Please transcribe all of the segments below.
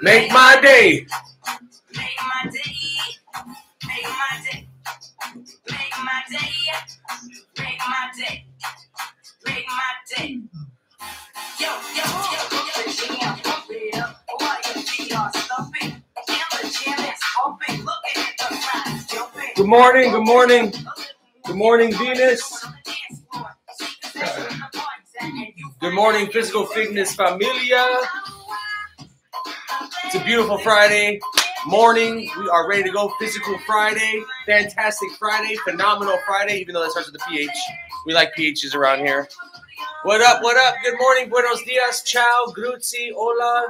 Make my day. Make my day. Make my day. Make my day. Make my day. Make my day. Yo, yo, yo, yo, the jam, pump it up while your feet are stumping. And the jam is pumping. Looking at the crowd jumping. Good morning, good morning. Good morning, Venus. Good morning, Fyzikal Figness Familia. It's a beautiful Friday morning. We are ready to go. Physical Friday, fantastic Friday, phenomenal Friday, even though that starts with a PH. We like PHs around here. What up, what up? Good morning, buenos dias, ciao, grüezi, hola.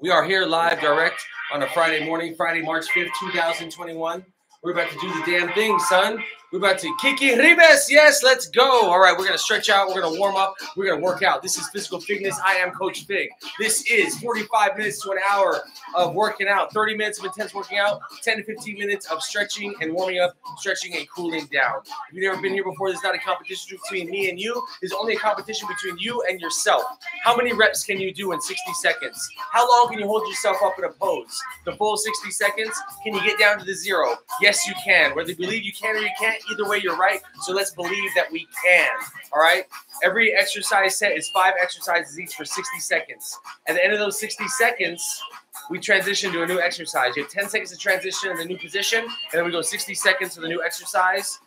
We are here live direct on a Friday morning, Friday, March 5th, 2021. We're about to do the damn thing, son. We're about to Kiki Ribes. Yes, let's go. All right, we're to stretch out. We're to warm up. We're to work out. This is Fyzikal Figness. I am Coach Fig. This is 45 minutes to an hour of working out, 30 minutes of intense working out, 10 to 15 minutes of stretching and warming up, stretching and cooling down. If you've never been here before, this is not a competition between me and you. It's only a competition between you and yourself. How many reps can you do in 60 seconds? How long can you hold yourself up in a pose? The full 60 seconds? Can you get down to the zero? Yes, you can. Whether you believe you can or you can't, either way, you're right. So let's believe that we can. All right. Every exercise set is five exercises each for 60 seconds. At the end of those 60 seconds, we transition to a new exercise. You have 10 seconds to transition in the new position, and then we go 60 seconds to the new exercise.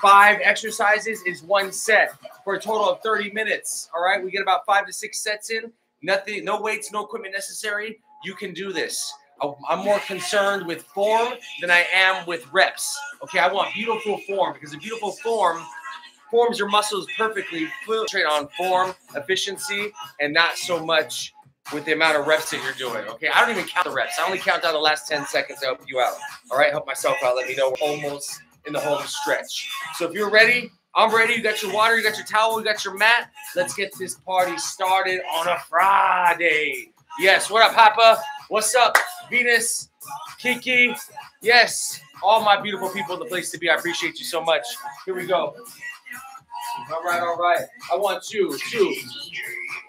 Five exercises is one set for a total of 30 minutes. All right. We get about five to six sets in. Nothing, no weights, no equipment necessary. You can do this. I'm more concerned with form than I am with reps. Okay, I want beautiful form because a beautiful form forms your muscles perfectly. Concentrate on form, efficiency, and not so much with the amount of reps that you're doing. Okay, I don't even count the reps. I only count down the last 10 seconds to help you out. All right, help myself out. Let me know we're almost in the home stretch. So if you're ready, I'm ready. You got your water, you got your towel, you got your mat. Let's get this party started on a Friday. Yes, what up, Papa? What's up, Venus, Kiki? Yes, all my beautiful people the place to be. I appreciate you so much. Here we go. All right, all right. I want you to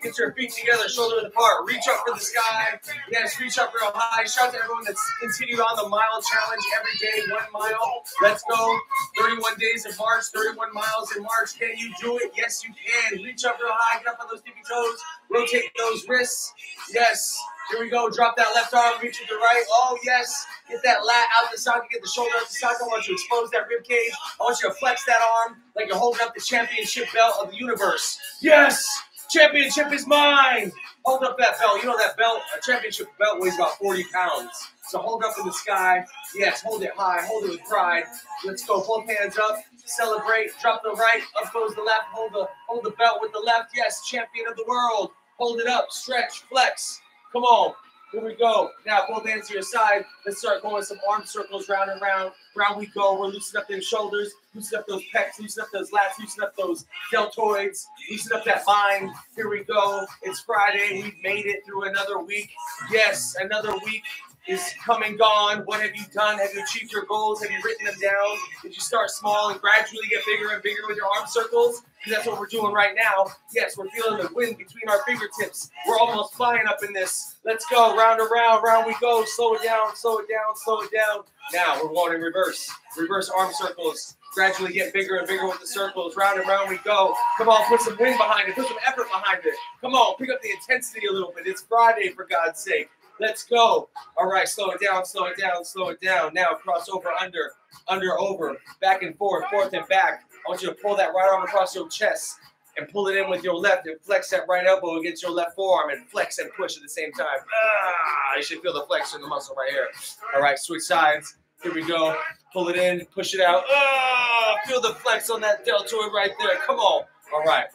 get your feet together, shoulder width apart. Reach up for the sky. Yes, reach up real high. Shout to everyone that's continued on the mile challenge every day, one mile. Let's go. 31 days of March, 31 miles in March. Can you do it? Yes, you can. Reach up real high. Get up on those tippy toes. Rotate those wrists. Yes. Here we go. Drop that left arm. Reach to the right. Oh, yes. Get that lat out the socket. Get the shoulder out the socket. I want you to expose that rib cage. I want you to flex that arm like you're holding up the championship belt of the universe. Yes. Championship is mine. Hold up that belt. You know that belt, a championship belt weighs about 40 pounds. So hold up in the sky. Yes, hold it high. Hold it with pride. Let's go. Both hands up. Celebrate. Drop the right. Up goes the left. Hold the hold the belt with the left. Yes, champion of the world. Hold it up. Stretch. Flex. Come on. Here we go. Now both hands to your side. Let's start going some arm circles round and round. Round we go. We're loosening up those shoulders, loosening up those pecs, loosening up those lats, loosening up those deltoids, loosening up that mind. Here we go. It's Friday. We've made it through another week. Yes, another week is come and gone. What have you done? Have you achieved your goals? Have you written them down? Did you start small and gradually get bigger and bigger with your arm circles? That's what we're doing right now. Yes, we're feeling the wind between our fingertips. We're almost flying up in this. Let's go. Round and round, round we go. Slow it down, slow it down, slow it down. Now we're going in reverse. Reverse arm circles. Gradually get bigger and bigger with the circles. Round and round we go. Come on, put some wind behind it. Put some effort behind it. Come on, pick up the intensity a little bit. It's Friday, for God's sake. Let's go. All right, slow it down, slow it down, slow it down. Now cross over, under, under, over, back and forth, forth and back. I want you to pull that right arm across your chest and pull it in with your left and flex that right elbow against your left forearm and flex and push at the same time. Ah, you should feel the flex in the muscle right here. All right, switch sides. Here we go. Pull it in, push it out. Ah, feel the flex on that deltoid right there. Come on. All right.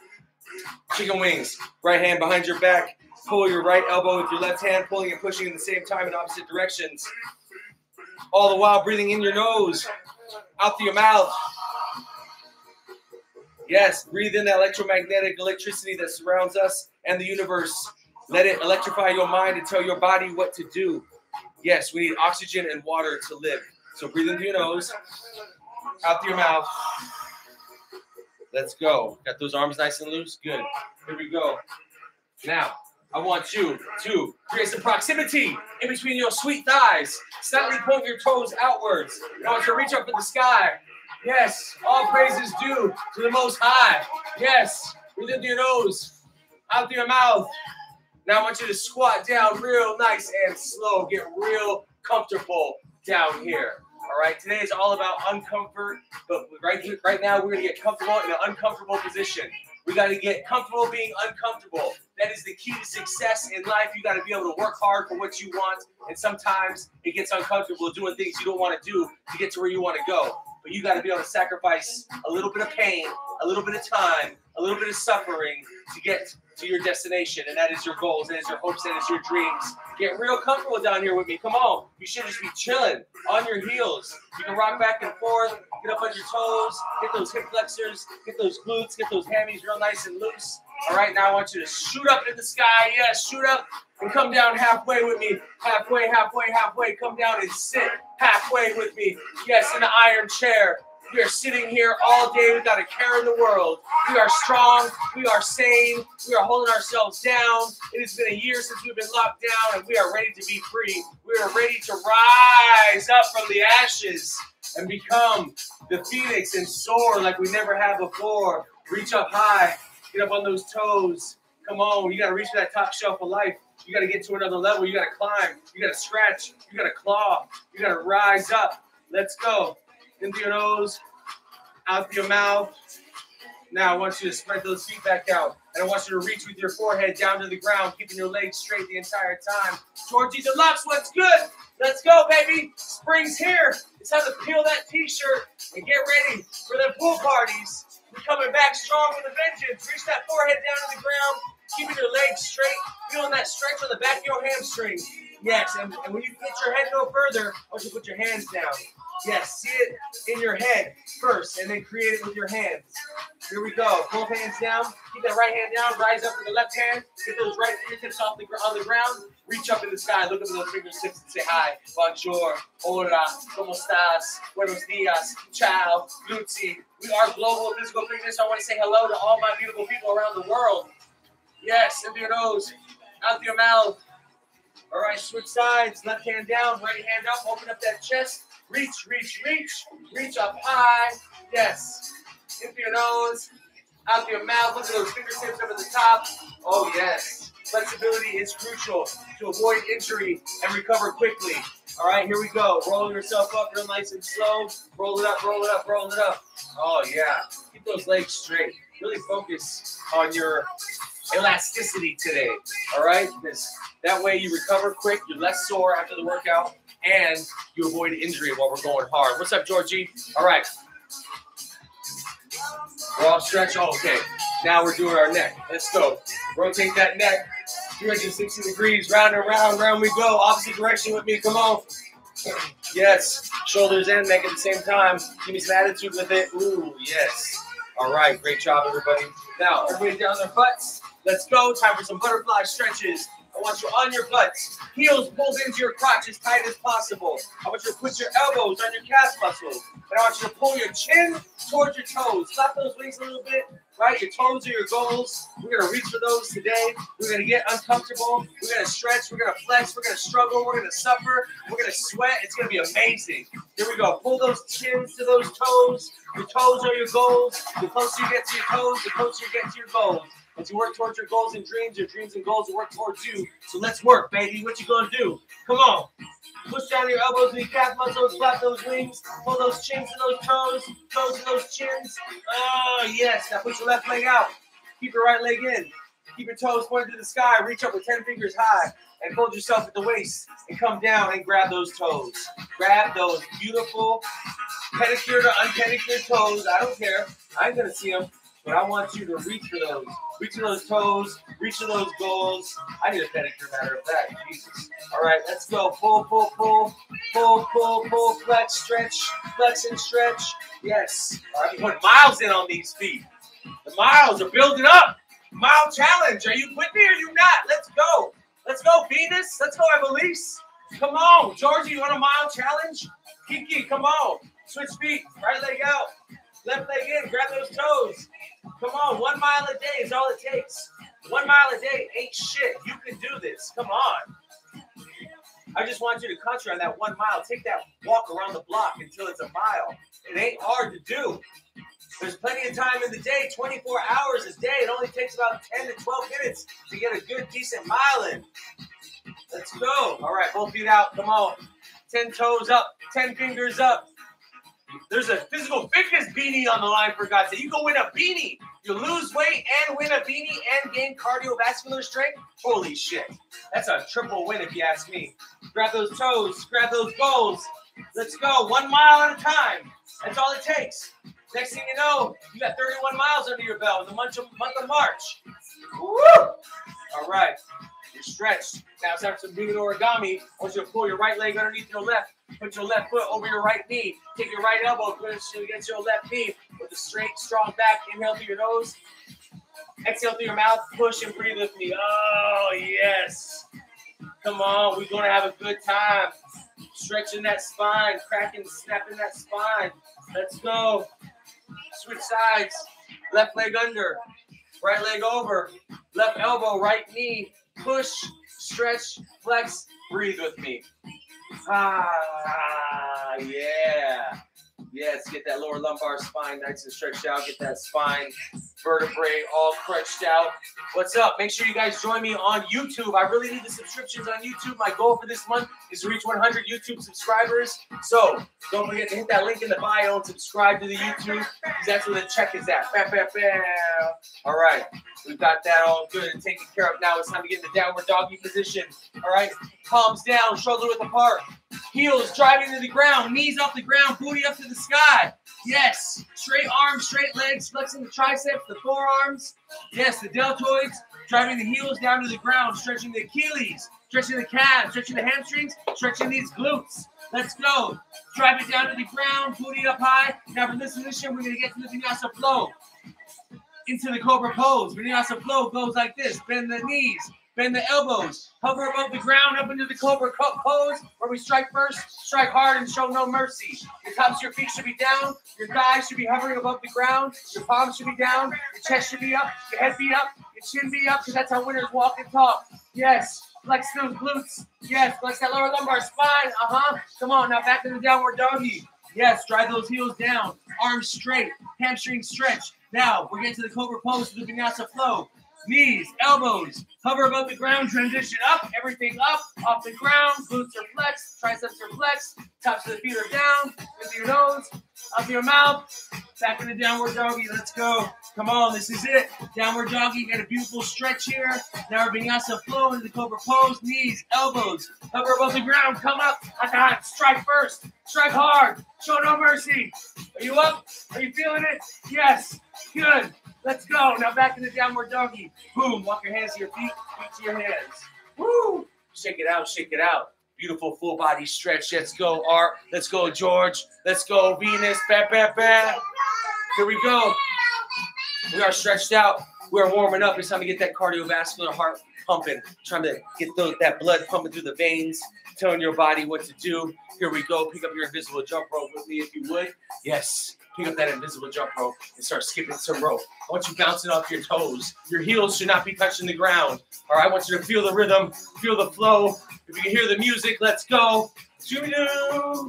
Chicken wings. Right hand behind your back. Pull your right elbow with your left hand, pulling and pushing in the same time in opposite directions. All the while breathing in your nose, out through your mouth. Yes, breathe in that electromagnetic electricity that surrounds us and the universe. Let it electrify your mind and tell your body what to do. Yes, we need oxygen and water to live. So breathe in through your nose, out through your mouth. Let's go. Got those arms nice and loose? Good. Here we go. Now, I want you to create some proximity in between your sweet thighs. Slightly point your toes outwards. I want you to reach up in the sky. Yes, all praises due to the Most High. Yes, breathe in through your nose, out through your mouth. Now I want you to squat down real nice and slow. Get real comfortable down here. All right, today is all about uncomfort, but right here, right now we're gonna get comfortable in an uncomfortable position. We got to get comfortable being uncomfortable. That is the key to success in life. You got to be able to work hard for what you want, and sometimes it gets uncomfortable doing things you don't want to do to get to where you want to go. But you got to be able to sacrifice a little bit of pain, a little bit of time, a little bit of suffering to get to your destination, and that is your goals, that is your hopes, that is your dreams. Get real comfortable down here with me. Come on. You should just be chilling on your heels. You can rock back and forth, get up on your toes, get those hip flexors, get those glutes, get those hammies real nice and loose. All right, now I want you to shoot up in the sky. Yes, shoot up and come down halfway with me. Halfway, halfway, halfway. Come down and sit halfway with me. Yes, in the iron chair. We are sitting here all day without a care in the world. We are strong. We are sane. We are holding ourselves down. It has been a year since we've been locked down, and we are ready to be free. We are ready to rise up from the ashes and become the phoenix and soar like we never have before. Reach up high. Get up on those toes. Come on. You got to reach that top shelf of life. You got to get to another level. You got to climb. You got to scratch. You got to claw. You got to rise up. Let's go into your nose, out through your mouth. Now I want you to spread those feet back out. And I want you to reach with your forehead down to the ground, keeping your legs straight the entire time. Georgie Deluxe, what's good? Let's go, baby. Spring's here. It's time to peel that t-shirt and get ready for the pool parties. Coming back strong with a vengeance. Reach that forehead down to the ground, keeping your legs straight, feeling that stretch on the back of your hamstring. Yes, and, and when you get your head no further, I want you to put your hands down. Yes, see it in your head first, and then create it with your hands. Here we go. Both hands down. Keep that right hand down. Rise up with the left hand. Get those right fingertips off the on the ground. Reach up in the sky. Look up at those fingertips and say hi. Bonjour. Hola. ¿Cómo estás? Buenos días. Ciao. Lucy. We are global Fyzikal Figness. I want to say hello to all my beautiful people around the world. Yes, in your nose, out of your mouth. All right, switch sides. Left hand down, right hand up. Open up that chest. Reach, reach, reach. Reach up high. Yes. In through your nose, out through your mouth. Look at those fingertips over the top. Oh, yes. Flexibility is crucial to avoid injury and recover quickly. All right, here we go. Roll yourself up real nice and slow. Roll it up, roll it up, roll it up. Oh, yeah. Keep those legs straight. Really focus on your elasticity today. All right? That way you recover quick, you're less sore after the workout, and you avoid injury while we're going hard. What's up, Georgie? All right. We're all stretched. Oh, okay. Now we're doing our neck. Let's go. Rotate that neck. 360 degrees, round and round, round we go. Opposite direction with me. Come on. Yes. Shoulders and neck at the same time. Give me some attitude with it. Ooh, yes. All right. Great job, everybody. Now, everybody down their butts. Let's go. Time for some butterfly stretches. I want you on your butts, heels pulled into your crotch as tight as possible. I want you to put your elbows on your calf muscles. And I want you to pull your chin towards your toes. Slap those wings a little bit, right? Your toes are your goals. We're going to reach for those today. We're going to get uncomfortable. We're going to stretch. We're going to flex. We're going to struggle. We're going to suffer. We're going to sweat. It's going to be amazing. Here we go. Pull those chins to those toes. Your toes are your goals. The closer you get to your toes, the closer you get to your goals. You work towards your goals and dreams, your dreams and goals will work towards you. So let's work, baby. What you gonna do? Come on. Push down your elbows and your calf muscles, flap those wings, pull those chins and those toes, toes and those chins. Oh, yes. Now push your left leg out. Keep your right leg in. Keep your toes pointed to the sky. Reach up with 10 fingers high and hold yourself at the waist and come down and grab those toes. Grab those beautiful pedicure to unpedicure toes. I don't care. I ain't gonna see them. But I want you to reach for those. Reach for those toes. Reach for those goals. I need a pedicure, matter of fact. Jesus. All right, let's go. Pull, pull, pull. Pull, pull, pull. Flex, stretch. Flex and stretch. Yes. All right, put miles in on these feet. The miles are building up. Mile challenge. Are you with me or you not? Let's go. Let's go, Venus. Let's go, Evelise. Come on. Georgie, you want a mile challenge? Kiki, come on. Switch feet. Right leg out. Left leg in. Grab those toes. Come on, one mile a day is all it takes. One mile a day ain't shit. You can do this. Come on. I just want you to concentrate on that one mile. Take that walk around the block until it's a mile. It ain't hard to do. There's plenty of time in the day, 24 hours a day. It only takes about 10 to 12 minutes to get a good, decent mile in. Let's go. All right, both feet out. Come on. 10 toes up, 10 fingers up. There's a Fyzikal Figness beanie on the line for God's sake. You go win a beanie. You lose weight and win a beanie and gain cardiovascular strength. Holy shit. That's a triple win if you ask me. Grab those toes, grab those goals. Let's go. One mile at a time. That's all it takes. Next thing you know, you got 31 miles under your belt in the month of, month of March. Woo! All right. You're stretched. Now it's time for some moving origami. I want you to pull your right leg underneath your left. Put your left foot over your right knee. Take your right elbow, push against your left knee with a straight, strong back. Inhale through your nose. Exhale through your mouth. Push and breathe with me. Oh, yes. Come on. We're going to have a good time. Stretching that spine, cracking, snapping that spine. Let's go. Switch sides. Left leg under. Right leg over. Left elbow, right knee. Push, stretch, flex. Breathe with me. Ah, yeah. Yes, get that lower lumbar spine nice and stretched out. Get that spine vertebrae all crunched out. What's up? Make sure you guys join me on YouTube. I really need the subscriptions on YouTube. My goal for this month is to reach 100 YouTube subscribers. So don't forget to hit that link in the bio and subscribe to the YouTube that's where the check is at. Bam, bam, bam. All right. We've got that all good and taken care of. Now it's time to get in the downward doggy position. All right. Palms down, shoulder width apart. Heels driving to the ground, knees off the ground, booty up to the sky. Yes. Straight arms, straight legs, flexing the triceps, the forearms. Yes, the deltoids, driving the heels down to the ground, stretching the Achilles, stretching the calves, stretching the hamstrings, stretching these glutes. Let's go. Drive it down to the ground, booty up high. Now from this position, we're going to get to the vinyasa flow. Into the cobra pose. Vinyasa flow goes like this. Bend the knees, bend the elbows, hover above the ground up into the cobra pose where we strike first, strike hard, and show no mercy. Your tops of your feet should be down, your thighs should be hovering above the ground, your palms should be down, your chest should be up, your head be up, your chin be up, because that's how winners walk and talk. Yes. Flex those glutes. Yes. Flex that lower lumbar spine. Uh huh. Come on. Now back to the downward doggy. Yes. Drive those heels down. Arms straight. Hamstring stretch. Now we're getting to the cobra pose with the vinyasa flow knees, elbows, hover above the ground, transition up, everything up, off the ground, glutes are flexed, triceps are flexed, tops of the feet are down, into your nose, up your mouth, back in the downward doggy, let's go. Come on, this is it. Downward doggy, got a beautiful stretch here. Now our vinyasa flow into the cobra pose, knees, elbows, hover above the ground, come up, hot, strike first, strike hard, show no mercy. Are you up? Are you feeling it? Yes, good. Let's go. Now back in the downward doggy. Boom. Walk your hands to your feet, feet to your hands. Woo. Shake it out, shake it out. Beautiful full body stretch. Let's go, Art. Let's go, George. Let's go, Venus. Bam, bam, bam. Here we go. We are stretched out. We're warming up. It's time to get that cardiovascular heart pumping. Trying to get the, that blood pumping through the veins, telling your body what to do. Here we go. Pick up your invisible jump rope with me if you would. Yes pick up that invisible jump rope and start skipping some rope. I want you bouncing off your toes. Your heels should not be touching the ground. All right, I want you to feel the rhythm, feel the flow. If you can hear the music, let's go.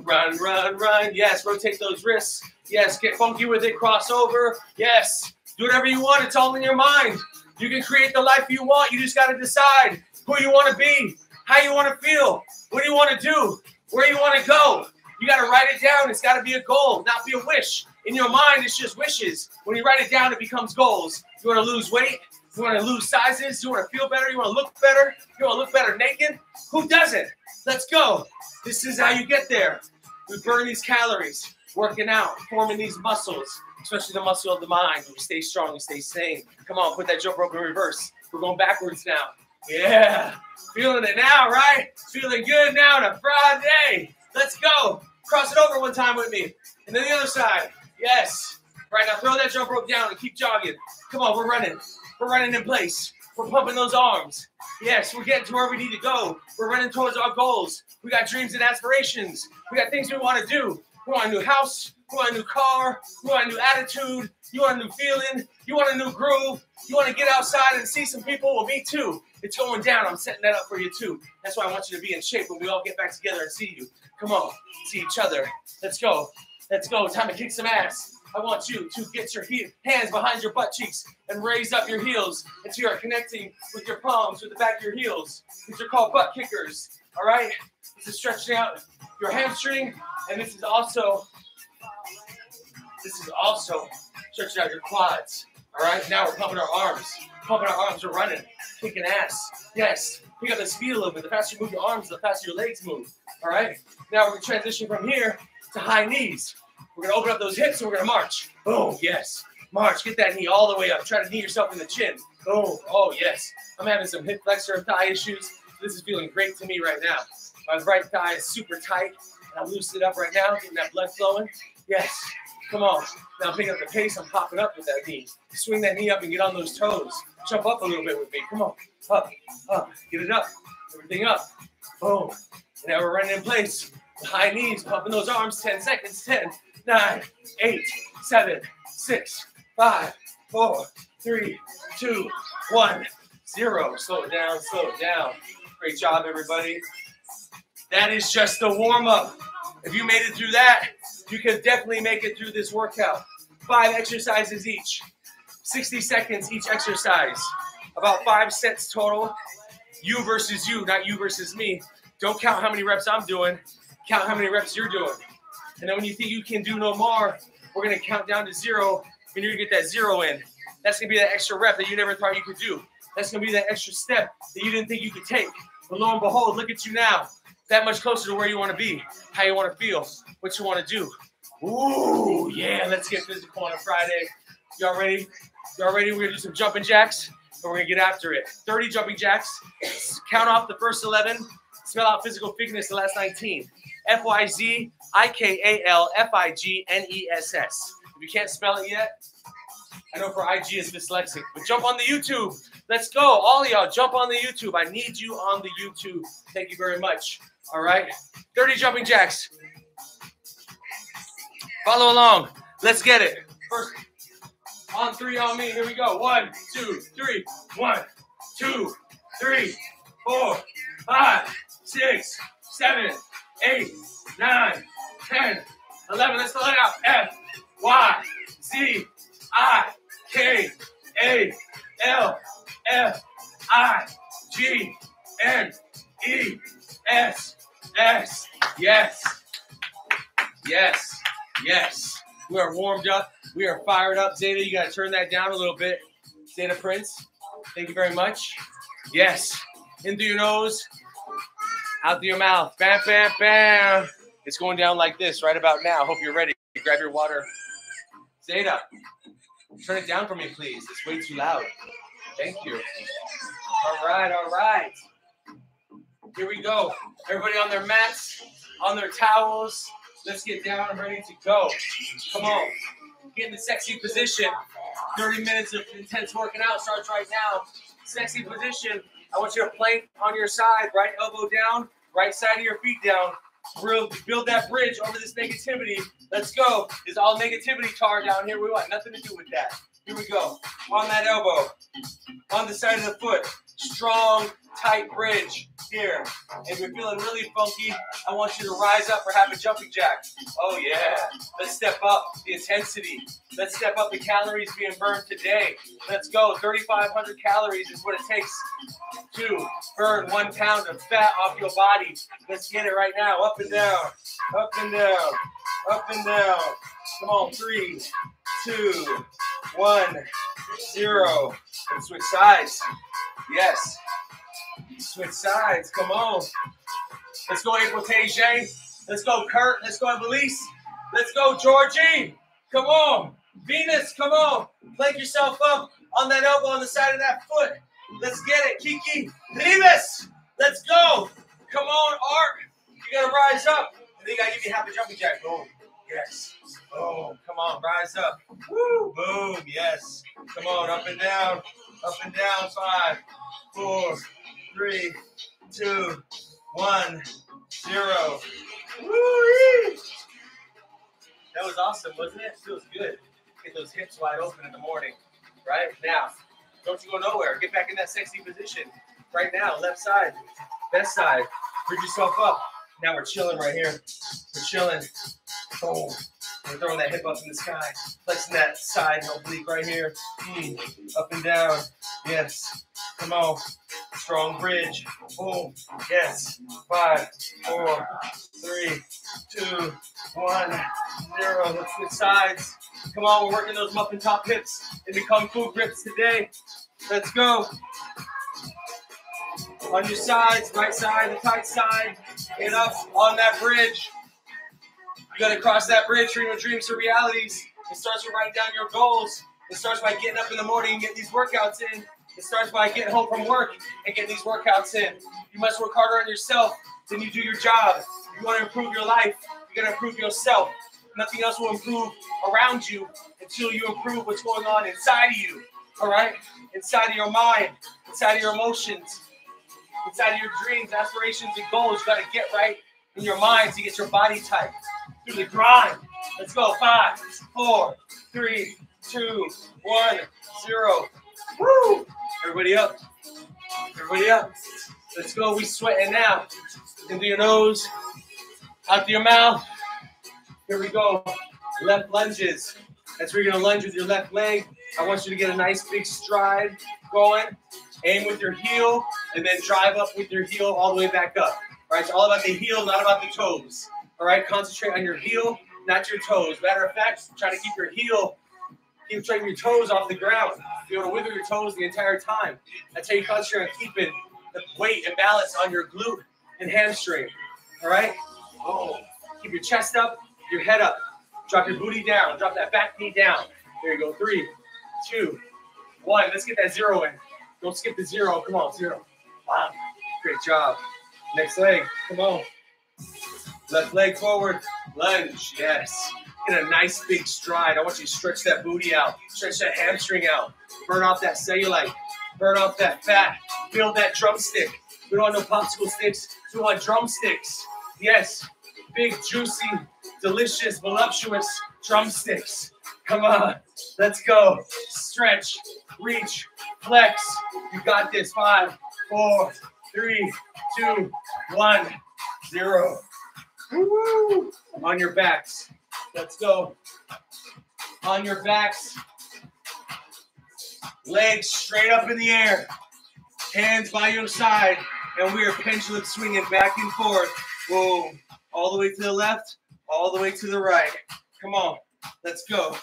Run, run, run. Yes, rotate those wrists. Yes, get funky with it. Cross over. Yes, do whatever you want. It's all in your mind. You can create the life you want. You just got to decide who you want to be, how you want to feel, what do you want to do, where you want to go. You got to write it down. It's got to be a goal, not be a wish. In your mind, it's just wishes. When you write it down, it becomes goals. You want to lose weight? You want to lose sizes? You want to feel better? You want to look better? You want to look better naked? Who doesn't? Let's go. This is how you get there. We burn these calories, working out, forming these muscles, especially the muscle of the mind. We stay strong, we stay sane. Come on, put that jump rope in reverse. We're going backwards now. Yeah. Feeling it now, right? Feeling good now on a Friday. Let's go. Cross it over one time with me. And then the other side. Yes. Right now, throw that jump rope down and keep jogging. Come on, we're running. We're running in place. We're pumping those arms. Yes, we're getting to where we need to go. We're running towards our goals. We got dreams and aspirations. We got things we want to do. We want a new house. We want a new car? We want a new attitude? You want a new feeling? You want a new groove? You want to get outside and see some people? Well, me too. It's going down. I'm setting that up for you too. That's why I want you to be in shape when we all get back together and see you. Come on, see each other. Let's go. Let's go. Time to kick some ass. I want you to get your he- hands behind your butt cheeks and raise up your heels until you're connecting with your palms with the back of your heels. These are called butt kickers. All right? This is stretching out your hamstring, and this is also this is also stretching out your quads. All right? Now we're pumping our arms. Pumping our arms. We're running, kicking ass. Yes. Pick up the speed a little bit. The faster you move your arms, the faster your legs move. All right? Now we're going to transition from here to high knees. We're to open up those hips and we're to march. Boom. Yes. March. Get that knee all the way up. Try to knee yourself in the chin. Boom. Oh, yes. I'm having some hip flexor and thigh issues. This is feeling great to me right now. My right thigh is super tight. I'm loosening it up right now, getting that blood flowing. Yes. Come on. Now pick up the pace. I'm popping up with that knee. Swing that knee up and get on those toes. Jump up a little bit with me. Come on. Up, up. Get it up. Everything up. Boom. And now we're running in place. High knees, pumping those arms. 10 seconds. 10, 9, 8, 7, 6, 5, 4, 3, 2, 1, 0. Slow it down. Slow it down. Great job, everybody. That is just the warm up. If you made it through that, you can definitely make it through this workout. Five exercises each, 60 seconds each exercise, about five sets total. You versus you, not you versus me. Don't count how many reps I'm doing, count how many reps you're doing. And then when you think you can do no more, we're gonna count down to zero and you're gonna get that zero in. That's gonna be that extra rep that you never thought you could do. That's gonna be that extra step that you didn't think you could take. But lo and behold, look at you now that much closer to where you want to be, how you want to feel, what you want to do. Ooh, yeah, let's get physical on a Friday. Y'all ready? Y'all ready? We're gonna do some jumping jacks, and we're gonna get after it. 30 jumping jacks. Count off the first 11. Spell out Fyzikal Figness the last 19. F Y Z I K A L F I G N E S S. If you can't spell it yet, I know for IG is dyslexic, but jump on the YouTube. Let's go. All y'all, jump on the YouTube. I need you on the YouTube. Thank you very much. All right. 30 jumping jacks. Follow along. Let's get it. First, on three on me. Here we go. One, two, three. One, two, three, four, five, six, seven, eight, nine, ten, eleven. Let's spell it out. F, Y, Z, I, K, A, L, F, I, G, N, E, S, S. Yes. Yes. Yes. We are warmed up. We are fired up. Zeta, you got to turn that down a little bit. Zeta Prince, thank you very much. Yes. In through your nose, out through your mouth. Bam, bam, bam. It's going down like this right about now. Hope you're ready. Grab your water. Zeta, turn it down for me, please. It's way too loud. Thank you. All right, all right. Here we go. Everybody on their mats, on their towels. Let's get down and ready to go. Come on. Get in the sexy position. 30 minutes of intense working out starts right now. Sexy position. I want you to plank on your side, right elbow down, right side of your feet down. Build, build that bridge over this negativity. Let's go. There's all negativity tar down here. We want nothing to do with that. Here we go. On that elbow, on the side of the foot. Strong, tight bridge here. If you're feeling really funky, I want you to rise up or have a jumping jack. Oh, yeah. Let's step up the intensity. Let's step up the calories being burned today. Let's go. 3,500 calories is what it takes to burn one pound of fat off your body. Let's get it right now. Up and down, up and down, up and down. Come on. Three, two, one, zero. And switch sides. Yes. Switch sides. Come on. Let's go, April Tage. Let's go, Kurt. Let's go, Belize. Let's go, Georgie. Come on. Venus, come on. Plank yourself up on that elbow on the side of that foot. Let's get it. Kiki. Rivas. Let's go. Come on, Art. You gotta rise up. Then you gotta give me half a jumping jack. Boom. Yes. Boom. Come on, rise up. Woo. Boom. Yes. Come on, up and down. Up and down. Five, four, three, two, one, zero. Woo-wee. That was awesome, wasn't it? Feels good. Get those hips wide open in the morning. Right now, don't you go nowhere. Get back in that sexy position. Right now, left side, best side. Bridge yourself up. Now we're chilling right here. We're chilling. Boom. We're throwing that hip up in the sky, flexing that side oblique right here. Mm. Up and down. Yes. Come on. Strong bridge. Boom. Yes. Five, four, three, two, one, zero. Let's switch sides. Come on, we're working those muffin top hips into kung fu grips today. Let's go. On your sides, right side, the tight side. Get up on that bridge. You gotta cross that bridge from your dreams to realities. It starts with writing down your goals. It starts by getting up in the morning and getting these workouts in. It starts by getting home from work and getting these workouts in. You must work harder on yourself than you do your job. You want to improve your life, you gotta improve yourself. Nothing else will improve around you until you improve what's going on inside of you. All right? Inside of your mind, inside of your emotions, inside of your dreams, aspirations, and goals. You got to get right in your mind to get your body tight through the grind. Let's go. Five, four, three, two, one, zero. Woo! Everybody up. Everybody up. Let's go. We sweating now. Into your nose, out to your mouth. Here we go. Left lunges. That's where you're gonna lunge with your left leg. I want you to get a nice big stride going. Aim with your heel and then drive up with your heel all the way back up. All right, it's all about the heel, not about the toes. All right, concentrate on your heel, not your toes. Matter of fact, try to keep your heel, keep trying your toes off the ground. You want to wiggle your toes the entire time. That's how you concentrate on keeping the weight and balance on your glute and hamstring. All right? Oh, keep your chest up, your head up. Drop your booty down. Drop that back knee down. There you go. Three, two, one. Let's get that zero in. Don't skip the zero. Come on, zero. Wow. Great job. Next leg. Come on. Left leg forward. Lunge. Yes. Get a nice big stride. I want you to stretch that booty out. Stretch that hamstring out. Burn off that cellulite. Burn off that fat. Build that drumstick. We don't want no popsicle sticks. We want drumsticks. Yes. Big, juicy, delicious, voluptuous drumsticks. Come on. Let's go. Stretch, reach, flex. You got this. Five, four, three, two, one, zero. Woo! On your backs. Let's go. On your backs. Legs straight up in the air. Hands by your side. And we are pendulum swinging back and forth. Boom. All the way to the left, all the way to the right. Come on. Let's go.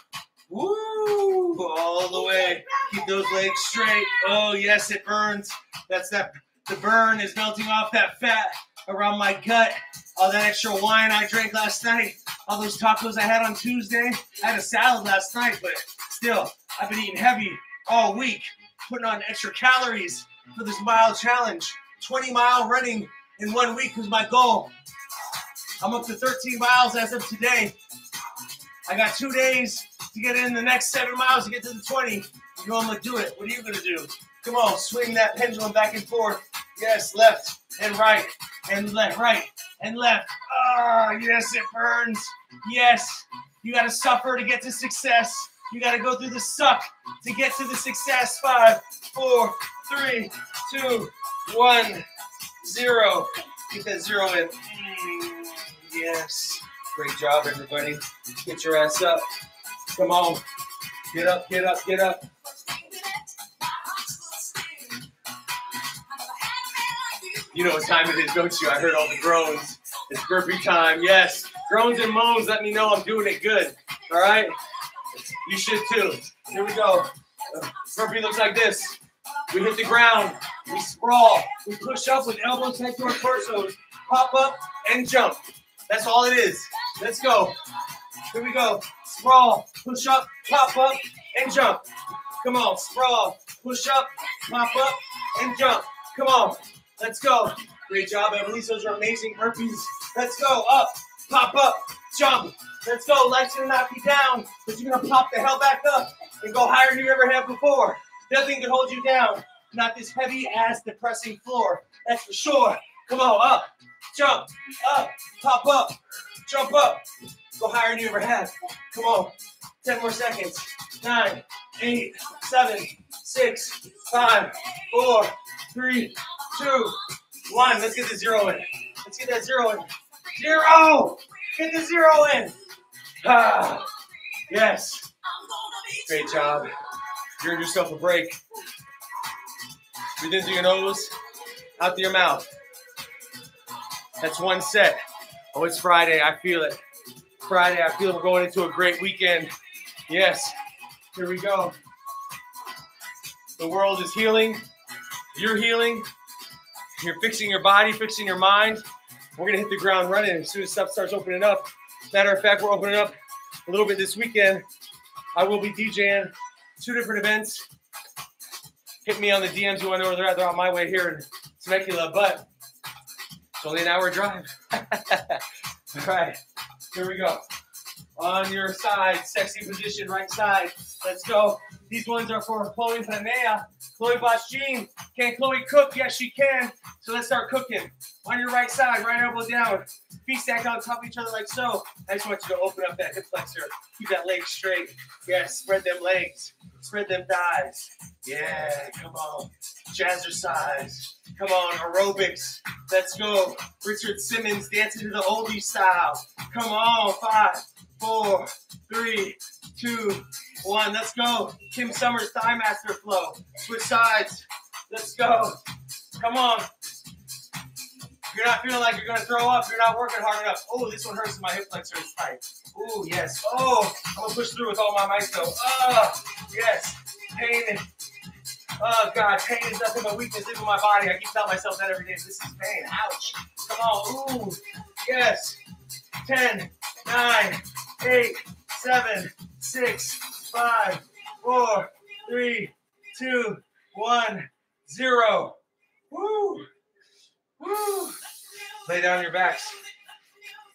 Woo! All the way. Keep those legs straight. Oh, yes, it burns. That's that. The burn is melting off that fat around my gut. All that extra wine I drank last night. All those tacos I had on Tuesday. I had a salad last night, but still, I've been eating heavy all week, putting on extra calories for this mile challenge. 20 mile running in one week was my goal. I'm up to 13 miles as of today. I got two days to get in the next seven miles to get to the 20. You know I'm gonna do it. What are you gonna do? Come on, swing that pendulum back and forth. Yes, left and right and left, right and left. Ah, yes, it burns. Yes, you gotta suffer to get to success. You gotta go through the suck to get to the success. Five, four, three, two, one, zero. Get that zero in. Yes. Great job, everybody. Get your ass up. Come on. Get up, get up, get up. You know what time it is, don't you? I heard all the groans. It's burpee time. Yes. Groans and moans let me know I'm doing it good. All right? You should too. Here we go. Burpee looks like this. We hit the ground. We sprawl. We push up with elbows head to our torsos. Pop up and jump. That's all it is. Let's go. Here we go. Sprawl, push up, pop up, and jump. Come on. Sprawl, push up, pop up, and jump. Come on. Let's go. Great job, Emily. Those are amazing burpees. Let's go. Up, pop up, jump. Let's go. Life's gonna knock you down, but you're gonna pop the hell back up and go higher than you ever have before. Nothing can hold you down. Not this heavy ass depressing floor. That's for sure. Come on, up, jump, up, pop up, Jump up. Go higher than you ever have. Come on. 10 more seconds. Nine, eight, seven, six, five, four, three, two, one. Let's get the zero in. Let's get that zero in. Zero! Get the zero in. Ah, yes. Great job. Give yourself a break. Breathe in through your nose, out through your mouth. That's one set. Oh, it's Friday. I feel it. Friday. I feel we're going into a great weekend. Yes. Here we go. The world is healing. You're healing. You're fixing your body, fixing your mind. We're going to hit the ground running as soon as stuff starts opening up. Matter of fact, we're opening up a little bit this weekend. I will be DJing two different events. Hit me on the DMs. You want to know where they're at? They're on my way here in Temecula, but it's only an hour drive. All right, here we go. On your side, sexy position, right side. Let's go. These ones are for Chloe Panea, Chloe Bosch Jean. Can Chloe cook? Yes, she can. So let's start cooking. On your right side, right elbow down. Feet stacked on top of each other like so. I just want you to open up that hip flexor. Keep that leg straight. Yes, spread them legs. Spread them thighs. Yeah, come on. Jazzercise. Come on, aerobics. Let's go. Richard Simmons dancing to the oldie style. Come on, five, four, three, two, one. Let's go. Kim Summers Thigh Master Flow. Switch sides. Let's go. Come on. You're not feeling like you're gonna throw up, you're not working hard enough. Oh, this one hurts. My hip flexor is tight. Oh, yes. Oh, I'm gonna push through with all my might though. Oh, yes. Pain. Oh God, pain is nothing but weakness. Leaving my body. I keep telling myself that every day. This is pain. Ouch. Come on. Ooh. Yes. 10, 9, 8, 7, 6, 5, 4, 3, 2, 1, 0. Woo. Woo. Lay down on your backs.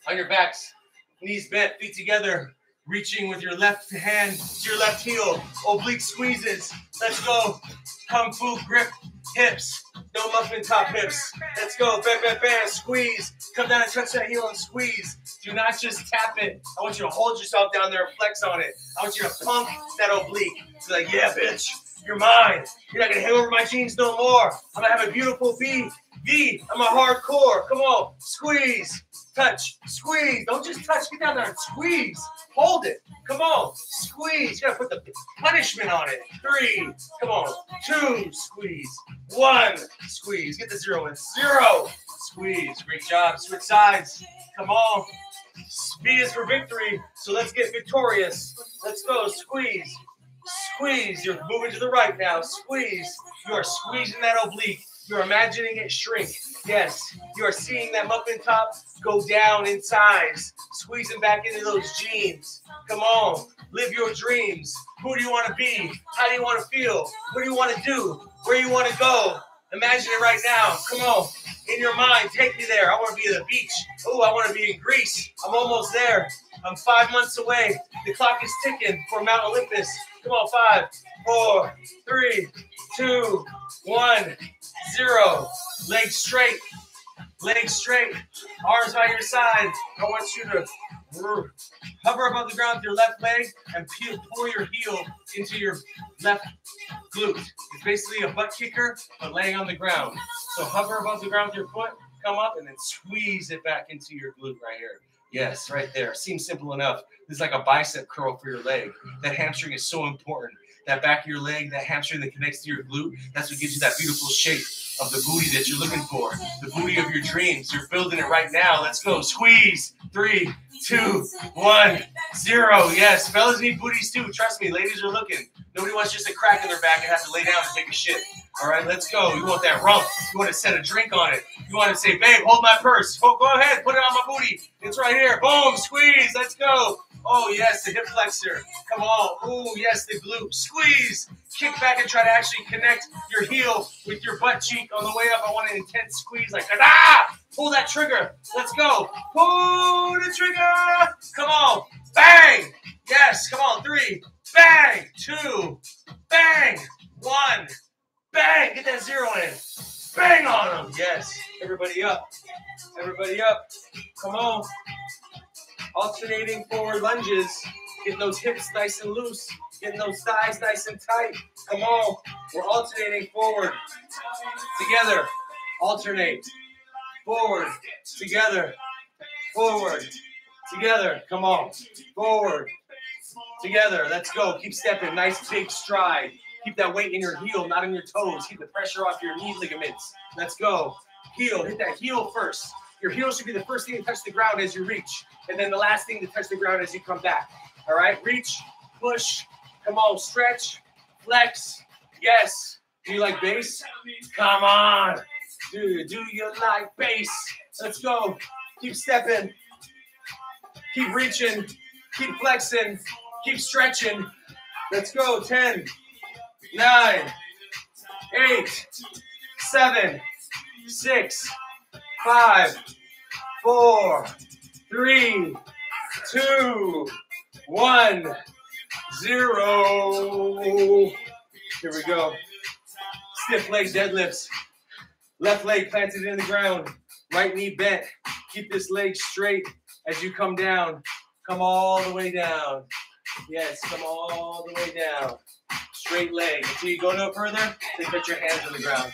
On your backs. Knees bent, feet together. Reaching with your left hand to your left heel. Oblique squeezes. Let's go. Kung Fu grip. Hips. No muffin top hips. Let's go. Bam, bam, bam. Squeeze. Come down and touch that heel and squeeze. Do not just tap it. I want you to hold yourself down there and flex on it. I want you to pump that oblique. Be like, yeah, bitch. You're mine. You're not gonna hang over my jeans no more. I'm gonna have a beautiful V. V. I'm a hardcore. Come on. Squeeze. Touch. Squeeze. Don't just touch. Get down there and squeeze. Hold it. Come on. Squeeze. You gotta put the punishment on it. Three. Come on. Two. Squeeze. One. Squeeze. Get the zero in. Zero. Squeeze. Great job. Switch sides. Come on. V is for victory. So let's get victorious. Let's go. Squeeze. Squeeze. You're moving to the right now. Squeeze. You are squeezing that oblique. You're imagining it shrink. Yes. You are seeing that muffin top go down in size. Squeezing back into those jeans. Come on. Live your dreams. Who do you want to be? How do you want to feel? What do you want to do? Where do you want to go? Imagine it right now. Come on. In your mind, take me there. I want to be at the beach. Oh, I want to be in Greece. I'm almost there. I'm five months away. The clock is ticking for Mount Olympus. Come on, five, four, three, two, one, zero. Legs straight. Legs straight. Arms by your side. I want you to hover above the ground with your left leg and peel, pull your heel into your left glute. It's basically a butt kicker, but laying on the ground. So hover above the ground with your foot, come up, and then squeeze it back into your glute right here. Yes, right there. Seems simple enough. This is like a bicep curl for your leg. That hamstring is so important. That back of your leg, that hamstring that connects to your glute, that's what gives you that beautiful shape of the booty that you're looking for. The booty of your dreams. You're building it right now. Let's go. Squeeze. Three, two, one, zero. Yes, fellas need booties too. Trust me, ladies are looking. Nobody wants just a crack in their back and have to lay down and take a shit. All right, let's go. You want that rump. You want to set a drink on it. You want to say, babe, hold my purse. Go, go ahead, put it on my booty. It's right here. Boom, squeeze. Let's go. Oh, yes, the hip flexor. Come on. Oh, yes, the glute. Squeeze. Kick back and try to actually connect your heel with your butt cheek on the way up. I want an intense squeeze like. Ah! Pull that trigger. Let's go. Pull the trigger. Come on. Bang. Yes. Come on. Three. Bang. Two. Bang. One. Bang. Get that zero in. Bang on them. Yes. Everybody up. Everybody up. Come on. Alternating forward lunges. Get those hips nice and loose. Getting those thighs nice and tight. Come on. We're alternating forward. Together. Alternate. Forward. Together. Forward. Together. Come on. Forward. Together. Let's go. Keep stepping. Nice big stride. Keep that weight in your heel, not in your toes. Keep the pressure off your knee ligaments. Let's go. Heel. Hit that heel first. Your heel should be the first thing to touch the ground as you reach, and then the last thing to touch the ground as you come back. All right. Reach. Push. Come on. Stretch. Flex. Yes. Do you like bass? Come on. Do, do you like bass? Let's go. Keep stepping. Keep reaching. Keep flexing. Keep stretching. Let's go. 10, 9, 8, 7, 6, 5, 4, 3, 2, 1, 0. Here we go. Stiff leg deadlifts. Left leg planted in the ground. Right knee bent. Keep this leg straight as you come down. Come all the way down. Yes, come all the way down. Straight leg. Until you go no further, then put your hands on the ground.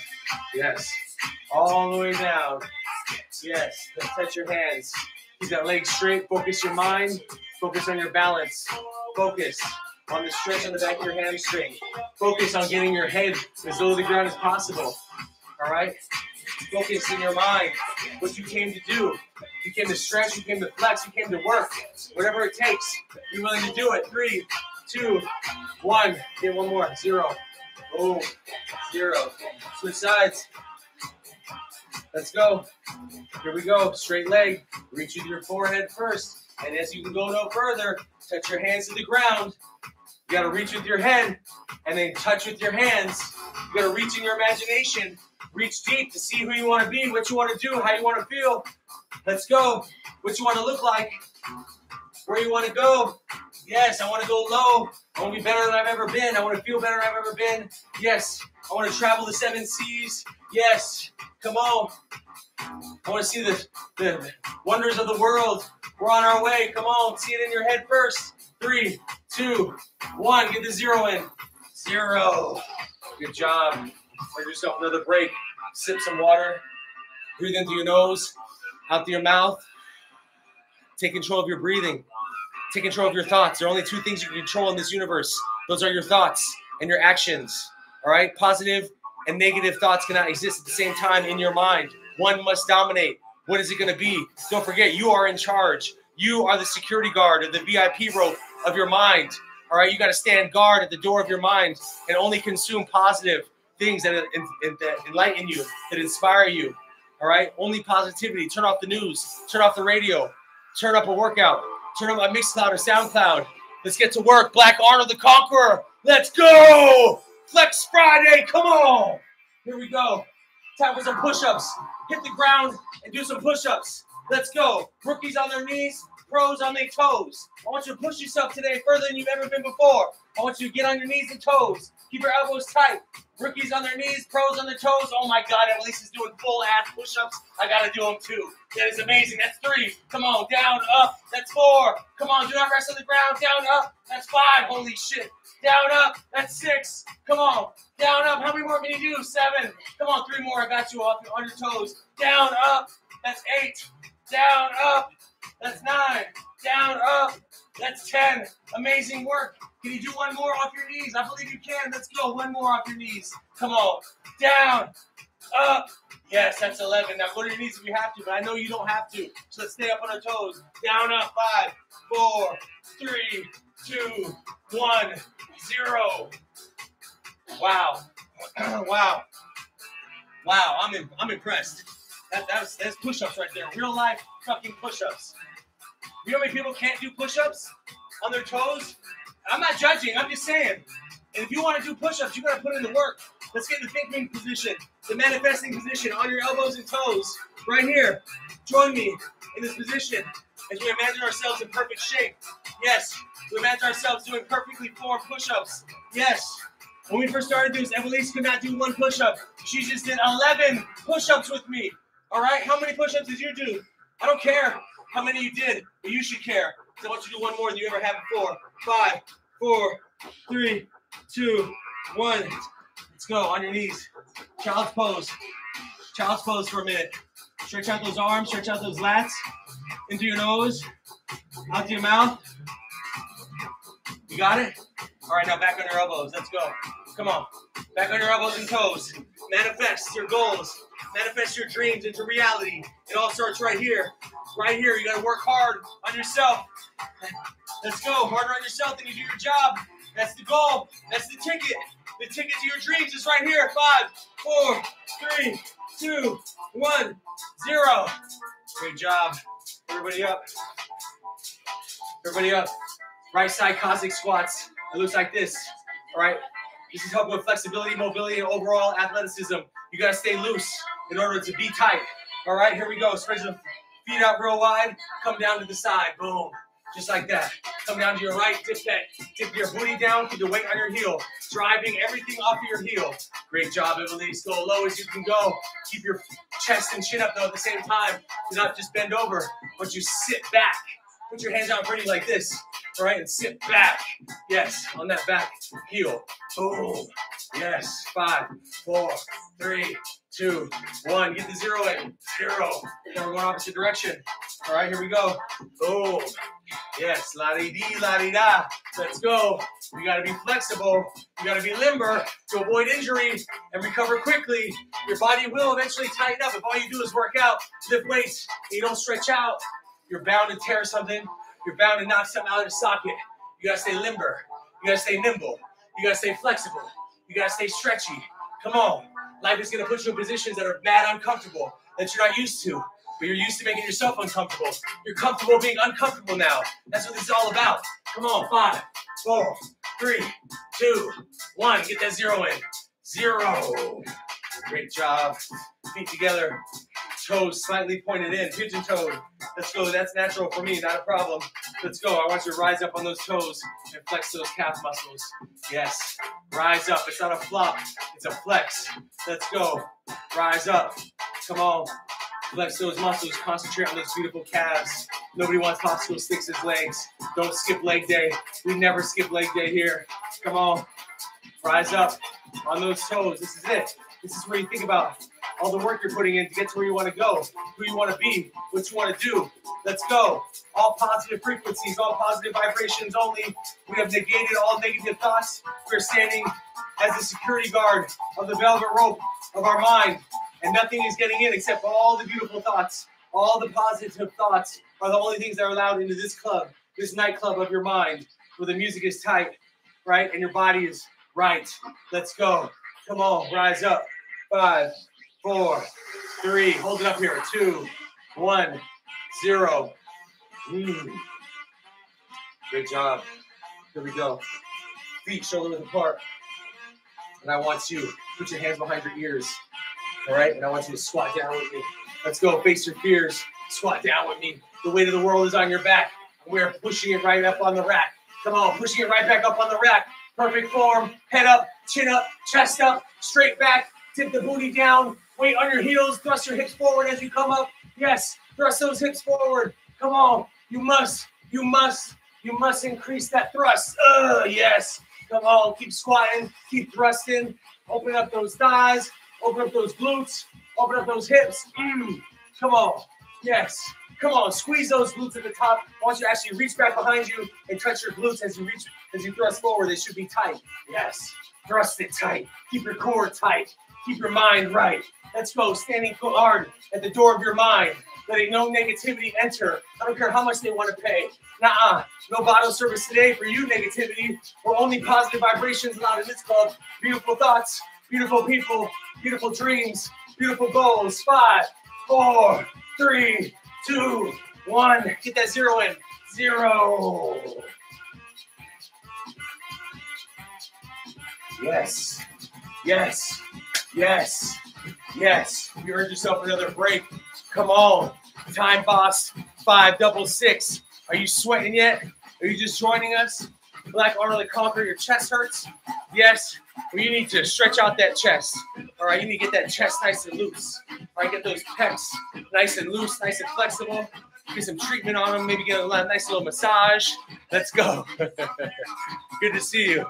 Yes. All the way down. Yes. Touch your hands. Keep that leg straight. Focus your mind. Focus on your balance. Focus on the stretch on the back of your hamstring. Focus on getting your head as low to the ground as possible. All right? Focus in your mind what you came to do. You came to stretch, you came to flex, you came to work. Whatever it takes, you're willing to do it. Three, two, one. Get one more. Zero. Boom. Zero. Switch sides. Let's go. Here we go. Straight leg. Reach with your forehead first. And as you can go no further, touch your hands to the ground. You got to reach with your head and then touch with your hands. You got to reach in your imagination. Reach deep to see who you want to be, what you want to do, how you want to feel. Let's go. What you want to look like, where you want to go. Yes, I want to go low. I want to be better than I've ever been. I want to feel better than I've ever been. Yes, I want to travel the seven seas. Yes, come on. I want to see the, the wonders of the world. We're on our way. Come on, see it in your head first. Three, two, one. Get the zero in. Zero. Good job. Give yourself another break. Sip some water. Breathe into your nose, out through your mouth. Take control of your breathing. Take control of your thoughts. There are only two things you can control in this universe. Those are your thoughts and your actions. All right? Positive and negative thoughts cannot exist at the same time in your mind. One must dominate. What is it going to be? Don't forget, you are in charge. You are the security guard of the VIP rope of your mind. All right, you got to stand guard at the door of your mind and only consume positive things that, that enlighten you, that inspire you. All right, only positivity. Turn off the news. Turn off the radio. Turn up a workout. Turn on my Mixcloud or SoundCloud. Let's get to work. Black Arnold the Conqueror. Let's go. Flex Friday. Come on. Here we go. Time for some push-ups. Hit the ground and do some push-ups. Let's go. Rookies on their knees, pros on their toes. I want you to push yourself today further than you've ever been before. I want you to get on your knees and toes. Keep your elbows tight. Rookies on their knees, pros on their toes. Oh my God, Elise is doing full ass push-ups. I gotta do them too. That is amazing. That's three. Come on, down, up. That's four. Come on, do not rest on the ground. Down, up. That's five. Holy shit. Down, up. That's six. Come on. Down, up. How many more can you do? Seven. Come on, three more. I got you off on your toes. Down, up. That's eight. Down, up. That's nine. Down, up. That's 10. Amazing work. Can you do one more off your knees? I believe you can. Let's go. One more off your knees. Come on. Down, up. Yes, that's 11. Now go to your knees if you have to, but I know you don't have to. So let's stay up on our toes. Down, up. Five, four, three, two, one, zero. Wow. wow. Wow. I'm, in, I'm impressed. That, that's, push ups right there. Real life fucking push ups. You know how many people can't do push ups on their toes? I'm not judging, I'm just saying. And if you want to do push ups, you got to put in the work. Let's get in the thinking position, the manifesting position on your elbows and toes, right here. Join me in this position as we imagine ourselves in perfect shape. Yes, we imagine ourselves doing perfectly formed push ups. Yes. When we first started this, Evelise could not do one push up. She just did 11 push ups with me. All right, how many push ups did you do? I don't care. how many you did, but you should care. So I want you to do one more than you ever had before. Five, four, three, two, one. Let's go on your knees. Child's pose. Child's pose for a minute. Stretch out those arms, stretch out those lats into your nose, out to your mouth. You got it? All right, now back on your elbows. Let's go. Come on. Back on your elbows and toes. Manifest your goals. Manifest your dreams into reality. It all starts right here. Right here. You got to work hard on yourself. Let's go. Harder on yourself than you do your job. That's the goal. That's the ticket. The ticket to your dreams is right here. Five, four, three, two, one, zero. Great job. Everybody up. Everybody up. Right side Cossack squats. It looks like this. All right. This is helping with flexibility, mobility, and overall athleticism. You gotta stay loose in order to be tight. All right, here we go. Spread your feet out real wide. Come down to the side. Boom. Just like that. Come down to your right. Dip that. Dip your booty down. Keep the weight on your heel. Driving everything off of your heel. Great job, Evelise. Go low as you can go. Keep your chest and chin up though at the same time. Do not just bend over, but you sit back. Put your hands out pretty like this. All right, and sit back. Yes, on that back heel. Boom. Yes. Five, four, three, two, one. Get the zero in. Zero. Now we're going opposite direction. All right, here we go. Boom. Yes. La di di, la di da. Let's go. You got to be flexible. You got to be limber to avoid injury and recover quickly. Your body will eventually tighten up if all you do is work out, lift weights, you don't stretch out. You're bound to tear something. You're bound to knock something out of the socket. You gotta stay limber. You gotta stay nimble. You gotta stay flexible. You gotta stay stretchy. Come on. Life is gonna put you in positions that are mad uncomfortable that you're not used to. But you're used to making yourself uncomfortable. You're comfortable being uncomfortable now. That's what this is all about. Come on, five, four, three, two, one. Get that zero in. Zero. Great job. Feet together. Toes slightly pointed in. Pigeon toed. Let's go. That's natural for me, not a problem. Let's go. I want you to rise up on those toes and flex those calf muscles. Yes. Rise up. It's not a flop, it's a flex. Let's go. Rise up. Come on. Flex those muscles. Concentrate on those beautiful calves. Nobody wants popsicle sticks as legs. Don't skip leg day. We never skip leg day here. Come on. Rise up on those toes. This is it. This is where you think about all the work you're putting in to get to where you want to go, who you want to be, what you want to do. Let's go. All positive frequencies, all positive vibrations only. We have negated all negative thoughts. We're standing as the security guard of the velvet rope of our mind, and nothing is getting in except all the beautiful thoughts. All the positive thoughts are the only things that are allowed into this club, this nightclub of your mind, where the music is tight, right? And your body is right. Let's go. Come on, rise up. Five, four, three. Hold it up here. Two, one, zero. Mm. Good job. Here we go. Feet shoulder width apart. And I want you to put your hands behind your ears. All right. And I want you to squat down with me. Let's go. Face your fears. Squat down with me. The weight of the world is on your back. We're pushing it right up on the rack. Come on, pushing it right back up on the rack. Perfect form. Head up, chin up, chest up, straight back. Tip the booty down. Weight on your heels. Thrust your hips forward as you come up. Yes, thrust those hips forward. Come on. You must, you must, you must increase that thrust. Uh, yes. Come on. Keep squatting. Keep thrusting. Open up those thighs. Open up those glutes. Open up those hips. Mm. Come on. Yes. Come on, squeeze those glutes at the top. I want you to actually reach back behind you and touch your glutes as you reach, as you thrust forward. They should be tight. Yes. Thrust it tight. Keep your core tight. Keep your mind right. Let's go. Standing guard at the door of your mind. Letting no negativity enter. I don't care how much they want to pay. Nah, no bottle service today for you, negativity. We're only positive vibrations allowed in this club. Beautiful thoughts, beautiful people, beautiful dreams, beautiful goals. Five, four, three, two, one. Get that zero in. Zero. Yes. Yes. Yes. Yes. You earned yourself another break. Come on. Time boss. Five double six. Are you sweating yet? Are you just joining us? Black Arnold the Conqueror, your chest hurts? Yes. Well, you need to stretch out that chest. All right, you need to get that chest nice and loose. All right, get those pecs nice and loose, nice and flexible. get some treatment on them, maybe get a nice little massage. Let's go. Good to see you.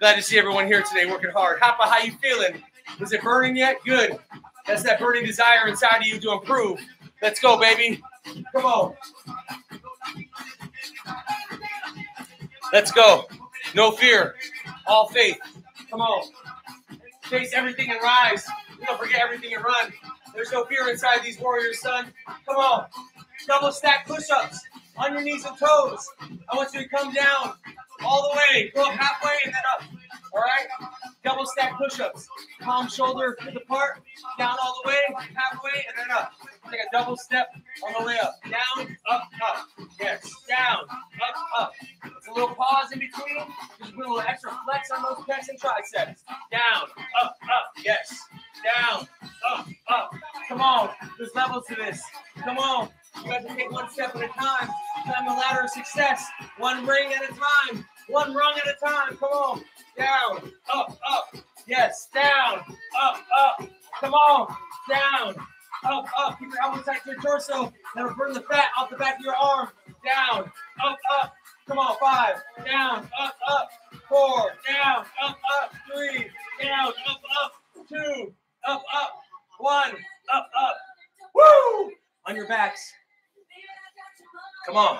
Glad to see everyone here today working hard. Hapa, how you feeling? Is it burning yet? Good. That's that burning desire inside of you to improve. Let's go, baby. Come on. Let's go. No fear. All faith. Come on. Face everything and rise. don't forget everything and run. There's no fear inside these warriors, son. Come on. Double stack push-ups on your knees and toes. I want you to come down all the way. Go up halfway and then up. All right? Double stack push-ups. Palm shoulder width apart. Down all the way, halfway, and then up. Take a double step on the way up. Down, up, up. Yes. Down, up, up. It's a little pause in between. Just put a little extra flex on those pecs and triceps. Down, up, up. Yes. Down, up, up. Come on. There's levels to this. Come on. You have to take one step at a time. Climb the ladder of success. One ring at a time. One rung at a time. Come on. Down, up, up. Yes. Down, up, up. Come on. Down, up, up. Keep your elbows tight to your torso. That'll burn the fat off the back of your arm. Down, up, up. Come on. Five. Down, up, up. Four. Down, up, up. Three. Down, up, up. Two. Up, up. One. Up, up. Woo! On your backs. Come on.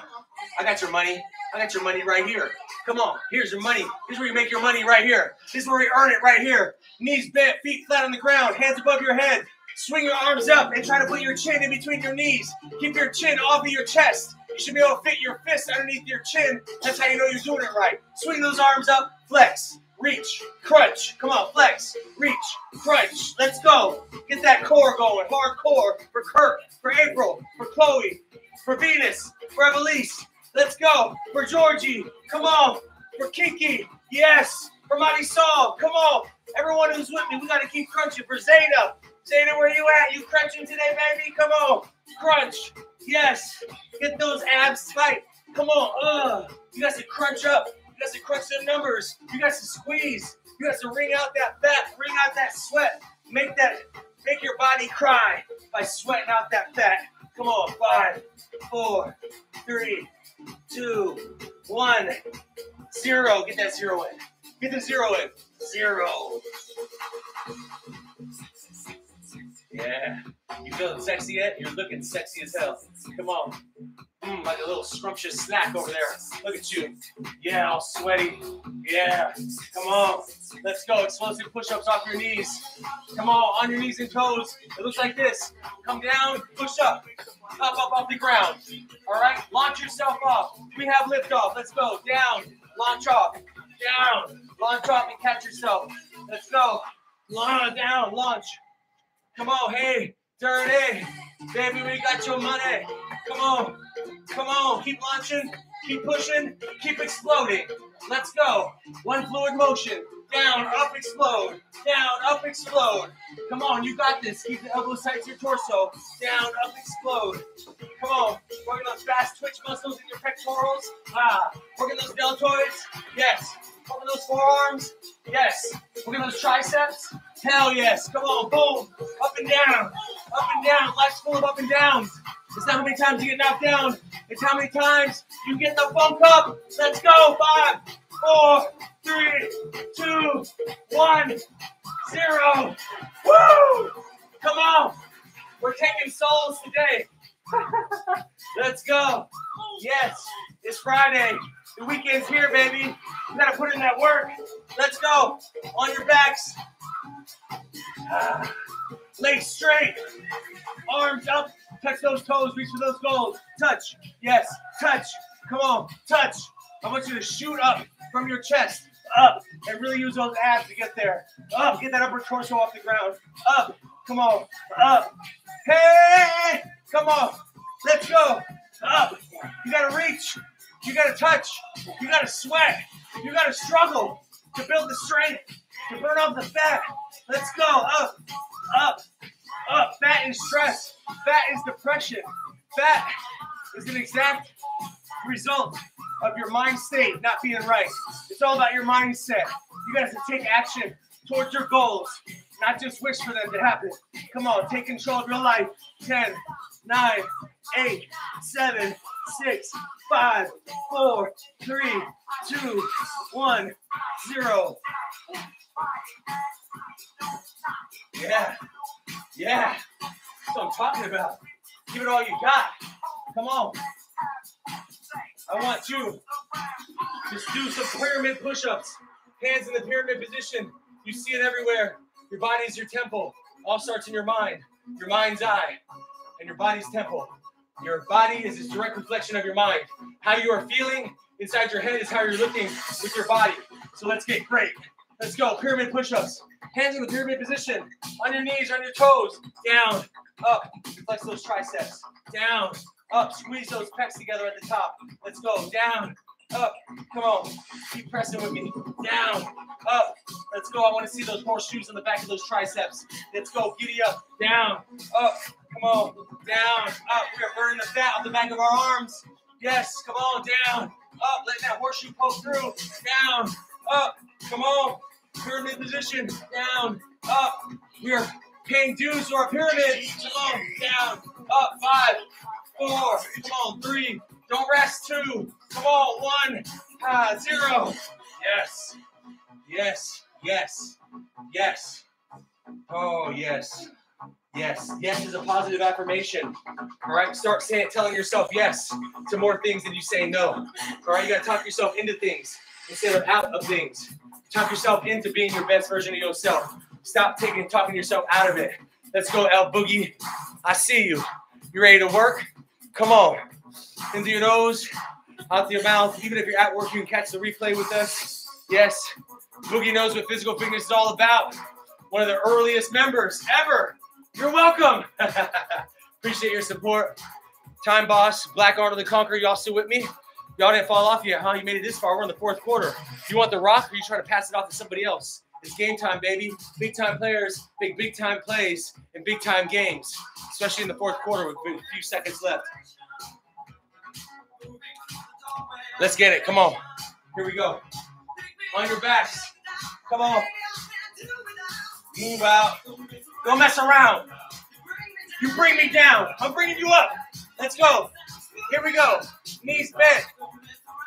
I got your money. I got your money right here. Come on. Here's your money. Here's where you make your money right here. This is where you earn it right here. Knees bent, feet flat on the ground, hands above your head. Swing your arms up and try to put your chin in between your knees. Keep your chin off of your chest. You should be able to fit your fist underneath your chin. That's how you know you're doing it right. Swing those arms up, flex, reach, crunch. Come on, flex, reach, crunch. Let's go. Get that core going. Hardcore for Kirk, for April, for Chloe, for Venus, for Evelise. Let's go. For Georgie. Come on. For Kiki. Yes. For Marisol. Come on. Everyone who's with me, we got to keep crunching. For Zeta. Zeta, where you at? You crunching today, baby? Come on. Crunch. Yes. Get those abs tight. Come on. Uh, you guys to crunch up. You got to crunch the numbers. You got to squeeze. You got to wring out that fat. Wring out that sweat. Make that. Make your body cry by sweating out that fat. Come on. Five, four, three, two, one, zero. Get that zero in. Get the zero in. Zero. Yeah. You feeling sexy yet? You're looking sexy as hell. Come on. Mm, like a little scrumptious snack over there. Look at you. Yeah, all sweaty. Yeah. Come on. Let's go. Explosive push-ups off your knees. Come on, on your knees and toes. It looks like this. Come down, push up. Up, up, off the ground. All right? Launch yourself off. We have lift off. Let's go. Down. Launch off. Down. Launch off and catch yourself. Let's go. Launch down. Launch. Come on. Hey, dirty. Baby, we got your money. Come on. Come on. Keep launching. Keep pushing. Keep exploding. Let's go. One fluid motion. Down, up, explode. Down, up, explode. Come on, you got this. Keep the elbows tight to your torso. Down, up, explode. Come on. Working those fast twitch muscles in your pectorals. Ah. Working those deltoids. Yes. Working those forearms. Yes. Working those triceps. Hell yes. Come on. Boom. Up and down. Up and down. Life's full of up and downs. It's not how many times you get knocked down. It's how many times you get the funk up. Let's go. Five, four, three, two, one, zero. Woo! Come on. We're taking souls today. Let's go. Yes, it's Friday. The weekend's here, baby. You gotta put in that work. Let's go. On your backs. Legs straight. Arms up. Touch those toes. Reach for those goals. Touch. Yes. Touch. Come on. Touch. I want you to shoot up from your chest. Up. And really use those abs to get there. Up. Get that upper torso off the ground. Up. Come on. Up. Hey. Come on. Let's go. Up. You gotta reach. You gotta touch. You gotta sweat. You gotta struggle to build the strength, to burn off the fat. Let's go. Up. Up. Up. Fat is stress. Fat is depression. Fat is an exact result of your mind state not being right. It's all about your mindset. You guys to take action towards your goals, not just wish for them to happen. Come on, take control of your life. 10, nine, eight, seven, six, five, four, three, two, one, zero. Yeah. Yeah. That's what I'm talking about. Give it all you got. Come on. I want you. Just do some pyramid push-ups. Hands in the pyramid position. You see it everywhere. Your body is your temple. All starts in your mind. Your mind's eye and your body's temple. Your body is a direct reflection of your mind. How you are feeling inside your head is how you're looking with your body. So let's get great. Let's go. Pyramid push-ups. Hands in the pyramid position. On your knees, on your toes. Down, up. Flex those triceps. Down, up. Squeeze those pecs together at the top. Let's go. Down, up. Come on. Keep pressing with me. Down, up. Let's go. I want to see those horseshoes on the back of those triceps. Let's go. Giddy up. Down, up. Come on. Down, up. We are burning the fat off the back of our arms. Yes. Come on. Down, up. Let that horseshoe poke through. Down, up. Come on. Pyramid position. Down, up. We are paying dues to our pyramid. Come on. Down, up. Five, four. Come on. Three. Don't rest. Two. Come on. One. Ah, zero. Yes. Yes. Yes. Yes. Oh, yes. Yes. Yes is a positive affirmation. All right. Start saying, telling yourself yes to more things than you say no. All right. You got to talk yourself into things instead of out of things. Talk yourself into being your best version of yourself. Stop taking talking yourself out of it. Let's go, L Boogie. I see you. You ready to work? Come on. Into your nose, out your mouth. Even if you're at work, you can catch the replay with us. Yes. Boogie knows what Fyzikal Figness is all about. One of the earliest members ever. You're welcome. Appreciate your support. Time Boss, Black Arnold the Conqueror, y'all still with me? Y'all didn't fall off yet, huh? You made it this far. We're in the fourth quarter. You want the rock or you trying to pass it off to somebody else? It's game time, baby. Big time players make big time plays in big time games, especially in the fourth quarter with a few seconds left. Let's get it. Come on. Here we go. On your backs. Come on. Move out. Don't mess around. You bring me down. I'm bringing you up. Let's go. Here we go. Knees bent.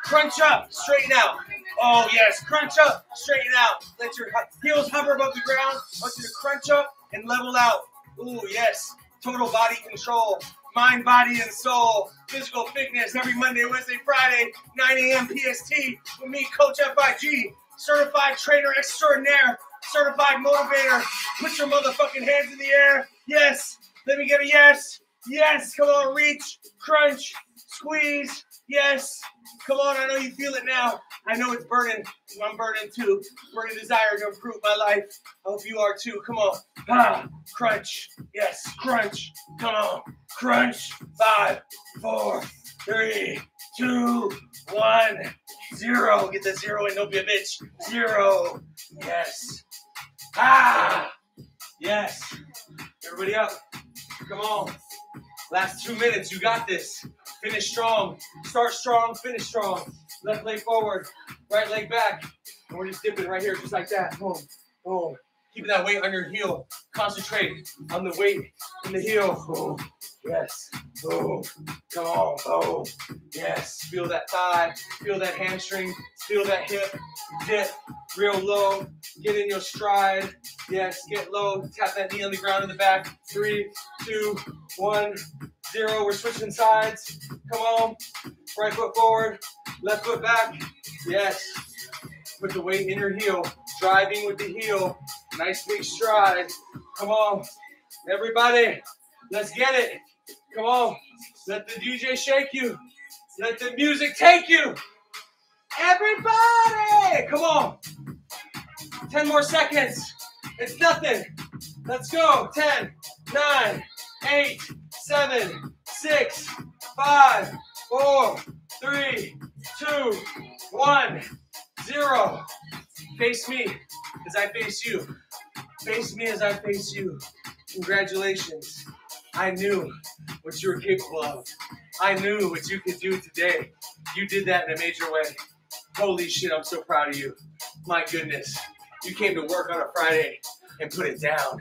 Crunch up. Straighten out. Oh, yes. Crunch up. Straighten out. Let your heels hover above the ground. I want you to crunch up and level out. Ooh, yes. Total body control. Mind, body, and soul. Fyzikal Figness every Monday, Wednesday, Friday, 9 a.m. PST with me, Coach FIG. Certified trainer extraordinaire. Certified motivator. Put your motherfucking hands in the air. Yes. Let me get a yes. Yes. Come on. Reach. Crunch. Squeeze. Yes. Come on. I know you feel it now. I know it's burning. I'm burning too. Burning desire to improve my life. I hope you are too. Come on. Ah, crunch. Yes. Crunch. Come on. Crunch. Five, four, three, two, one, zero. Get the zero and Don't be a bitch. Zero. Yes. Last two minutes. You got this. Finish strong. Start strong. Finish strong. Left leg forward. Right leg back. And we're just dipping right here, just like that. Boom. Boom. Keeping that weight on your heel. Concentrate on the weight in the heel. Boom. Yes. Boom. Come on. Boom. Yes. Feel that thigh. Feel that hamstring. Feel that hip. Dip. Real low. Get in your stride. Yes. Get low. Tap that knee on the ground in the back. Three, two, one, zero. We're switching sides. Come on. Right foot forward. Left foot back. Yes. Put the weight in your heel. Driving with the heel. Nice big stride. Come on. Everybody. Let's get it. Come on. Let the DJ shake you. Let the music take you. Everybody. Come on. 10 more seconds. It's nothing. Let's go. 10, 9, 8, 7, 6, 5, 4, 3, 2, 1, 0. Face me as I face you. Face me as I face you. Congratulations. I knew what you were capable of. I knew what you could do today. You did that in a major way. Holy shit, I'm so proud of you. My goodness. You came to work on a Friday and put it down.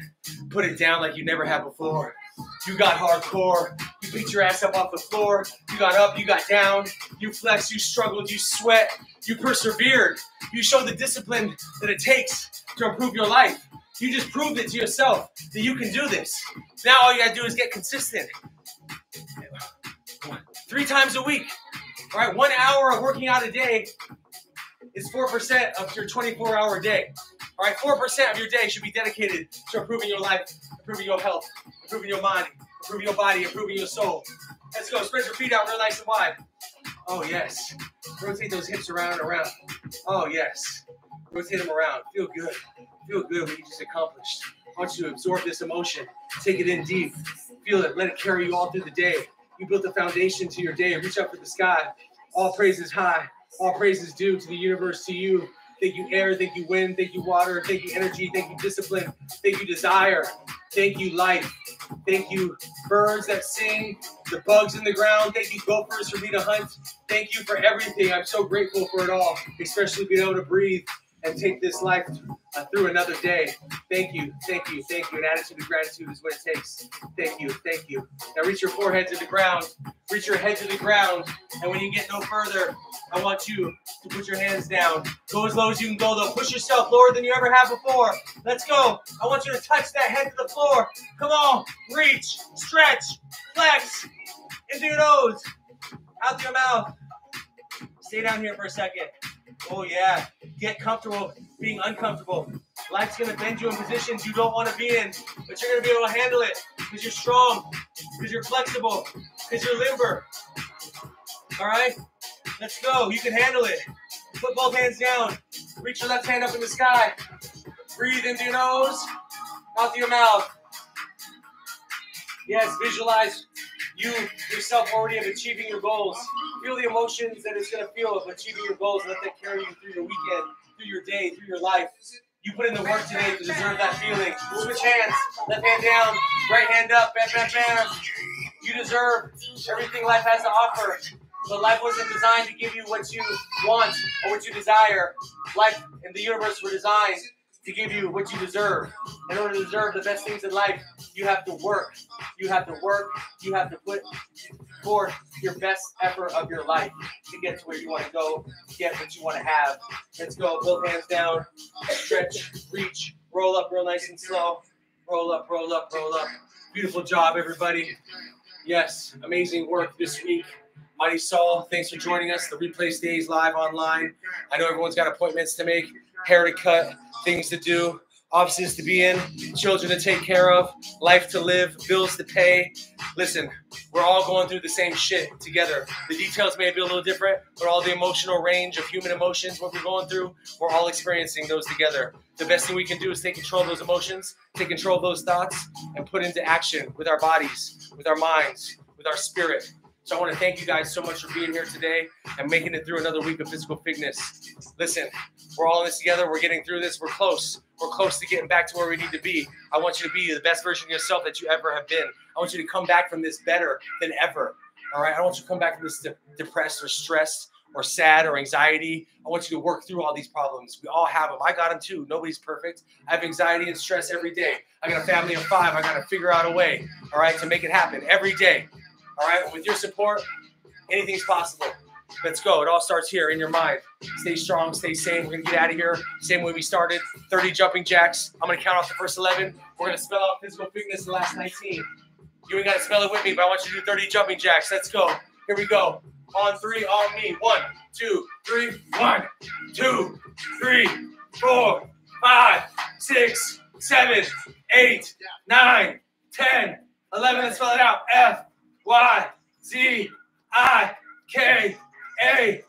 Put it down like you never have before. You got hardcore. You beat your ass up off the floor. You got up, you got down. You flexed, you struggled, you sweat. You persevered. You showed the discipline that it takes to improve your life. You just proved it to yourself that you can do this. Now all you gotta do is get consistent. Three times a week. All right, one hour of working out a day is 4% of your 24 hour day. All right, 4% of your day should be dedicated to improving your life, improving your health, improving your mind, improving your body, improving your soul. Let's go. Spread your feet out real nice and wide. Oh, yes. Rotate those hips around and around. Oh, yes. Rotate them around. Feel good. Feel good what you just accomplished. I want you to absorb this emotion. Take it in deep. Feel it. Let it carry you all through the day. You built the foundation to your day. Reach up to the sky. All praise is high. All praise is due to the universe, to you. Thank you, air. Thank you, wind. Thank you, water. Thank you, energy. Thank you, discipline. Thank you, desire. Thank you, life. Thank you, birds that sing, the bugs in the ground. Thank you, gophers, for me to hunt. Thank you for everything. I'm so grateful for it all, especially being able to breathe and take this life uh, through another day. Thank you, thank you, thank you. An attitude of gratitude is what it takes. Thank you, thank you. Now reach your forehead to the ground. Reach your head to the ground. And when you get no further, I want you to put your hands down. Go as low as you can go, though. Push yourself lower than you ever have before. Let's go. I want you to touch that head to the floor. Come on. Reach, stretch, flex into your nose, out through your mouth. Stay down here for a second. Oh, yeah. Get comfortable being uncomfortable. Life's going to bend you in positions you don't want to be in, but you're going to be able to handle it because you're strong, because you're flexible, because you're limber. All right? Let's go. You can handle it. Put both hands down. Reach your left hand up in the sky. Breathe into your nose, out through your mouth. Yes, visualize you yourself already of achieving your goals. Feel the emotions that it's going to feel of achieving your goals. Let that carry you through your weekend, through your day, through your life. You put in the work today to deserve that feeling. Switch hands, left hand down, right hand up, bam, bam, bam. You deserve everything life has to offer. But life wasn't designed to give you what you want or what you desire. Life and the universe were designed to give you what you deserve. In order to deserve the best things in life, you have to work. You have to work. You have to put forth your best effort of your life to get to where you want to go, get what you want to have. Let's go. Both hands down. Stretch, reach, roll up real nice and slow. Roll up, roll up, roll up. Beautiful job, everybody. Yes, amazing work this week. Mighty Saul, thanks for joining us. The replay stays live online. I know everyone's got appointments to make, hair to cut, things to do, offices to be in, children to take care of, life to live, bills to pay. Listen, we're all going through the same shit together. The details may be a little different, but all the emotional range of human emotions, what we're going through, we're all experiencing those together. The best thing we can do is take control of those emotions, take control of those thoughts, and put into action with our bodies, with our minds, with our spirit. So I want to thank you guys so much for being here today and making it through another week of Fyzikal Figness. Listen, we're all in this together. We're getting through this. We're close. We're close to getting back to where we need to be. I want you to be the best version of yourself that you ever have been. I want you to come back from this better than ever. All right. I don't want you to come back from this de- depressed or stressed or sad or anxiety. I want you to work through all these problems. We all have them. I got them too. Nobody's perfect. I have anxiety and stress every day. I got a family of five. I got to figure out a way, all right, to make it happen every day. All right. With your support, anything's possible. Let's go. It all starts here in your mind. Stay strong, stay sane. We're going to get out of here. Same way we started 30 jumping jacks. I'm going to count off the first 11. We're going to spell out Fyzikal Figness the last 19. You ain't got to spell it with me, but I want you to do 30 jumping jacks. Let's go. Here we go. On three, on me. One, two, three. One, two, three, four, five, six, seven, eight, nine, ten, eleven. Let's spell it out. F, Y, Z, I, K, A,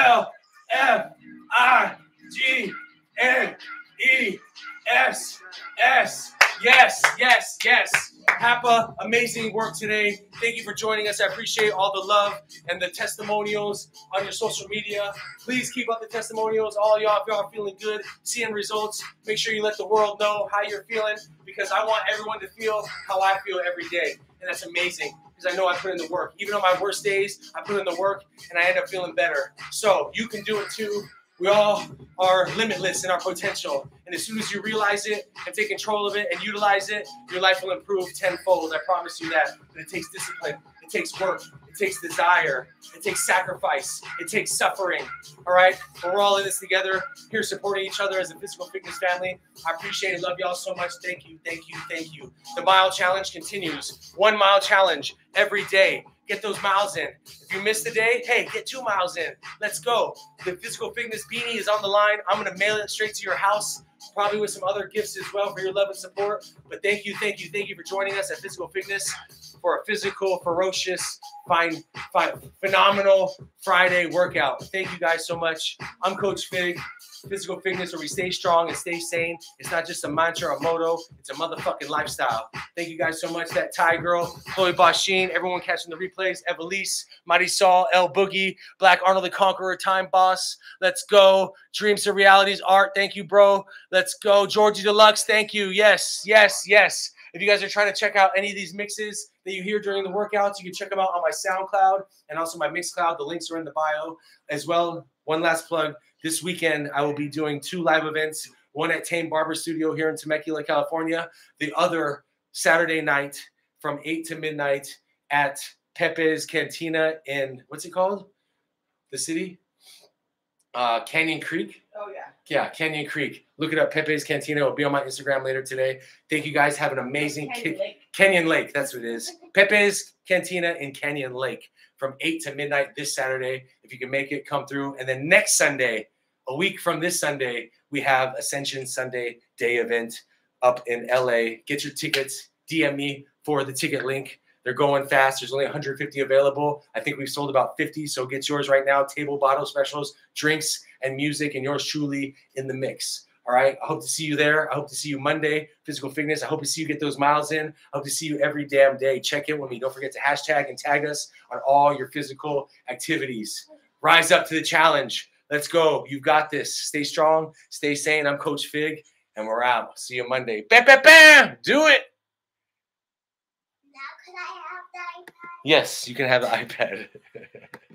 L, F, I, G, N, E, S, S. Yes, yes, yes. Hapa, amazing work today. Thank you for joining us. I appreciate all the love and the testimonials on your social media. Please keep up the testimonials. All y'all, if y'all are feeling good, seeing results, make sure you let the world know how you're feeling because I want everyone to feel how I feel every day. And that's amazing because I know I put in the work. Even on my worst days, I put in the work and I end up feeling better. So you can do it too. We all are limitless in our potential. And as soon as you realize it and take control of it and utilize it, your life will improve tenfold. I promise you that. But it takes discipline, It takes work. It takes desire. It takes sacrifice. It takes suffering. All right. We're all in this together. Here supporting each other as a Fyzikal Figness family. I appreciate it. Love y'all so much. Thank you. Thank you. Thank you. The mile challenge continues. One mile challenge every day. Get those miles in. If you missed a day, hey, get two miles in. Let's go. The Fyzikal Figness beanie is on the line. I'm going to mail it straight to your house probably with some other gifts as well for your love and support. But thank you, thank you, thank you for joining us at Fyzikal Figness for a physical, ferocious, fine, fine, phenomenal Friday workout. Thank you guys so much. I'm Coach Fig. Fyzikal Figness where we stay strong and stay sane. It's not just a mantra, a motto. It's a motherfucking lifestyle. Thank you guys so much. That Thai girl, Chloe Basheen, everyone catching the replays, Evelise, Marisol, El Boogie, Black Arnold the Conqueror, Time Boss. Let's go. Dreams to realities, art. Thank you, bro. Let's go. Georgie Deluxe. Thank you. Yes, yes, yes. If you guys are trying to check out any of these mixes that you hear during the workouts, you can check them out on my SoundCloud and also my Mixcloud. The links are in the bio as well. One last plug. This weekend, I will be doing two live events. One at Tame Barber Studio here in Temecula, California. The other Saturday night from 8 to midnight at Pepe's Cantina in, what's it called? The city? Uh, Canyon Creek. Oh yeah. Yeah, Canyon Creek. Look it up. Pepe's Cantina will be on my Instagram later today. Thank you guys. Have an amazing Canyon kick. Lake. Canyon Lake, that's what it is. Pepe's Cantina in Canyon Lake from 8 to midnight this Saturday. If you can make it, come through. And then next Sunday, a week from this Sunday, we have Ascension Sunday Day event up in LA. Get your tickets. DM me for the ticket link. They're going fast. There's only 150 available. I think we've sold about 50. So get yours right now. Table bottle specials, drinks, and music, and yours truly in the mix. All right. I hope to see you there. I hope to see you Monday, Fyzikal Figness. I hope to see you get those miles in. I hope to see you every damn day. Check in with me. Don't forget to hashtag and tag us on all your physical activities. Rise up to the challenge. Let's go. You've got this. Stay strong. Stay sane. I'm Coach Fig, and we're out. See you Monday. Bam, bam, bam. Do it. Now could I have the iPad? Yes, you can have the iPad.